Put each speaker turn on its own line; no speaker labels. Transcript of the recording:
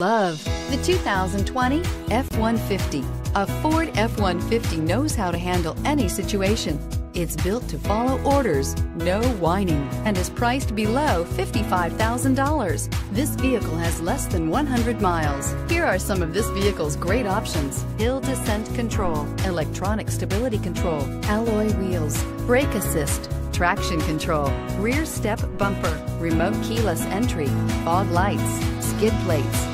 Love the 2020 F-150. A Ford F-150 knows how to handle any situation. It's built to follow orders, no whining, and is priced below $55,000. This vehicle has less than 100 miles. Here are some of this vehicle's great options. Hill descent control, electronic stability control, alloy wheels, brake assist, traction control, rear step bumper, remote keyless entry, fog lights, skid plates,